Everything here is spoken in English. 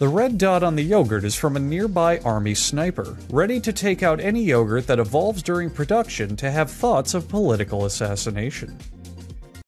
The red dot on the yogurt is from a nearby army sniper, ready to take out any yogurt that evolves during production to have thoughts of political assassination.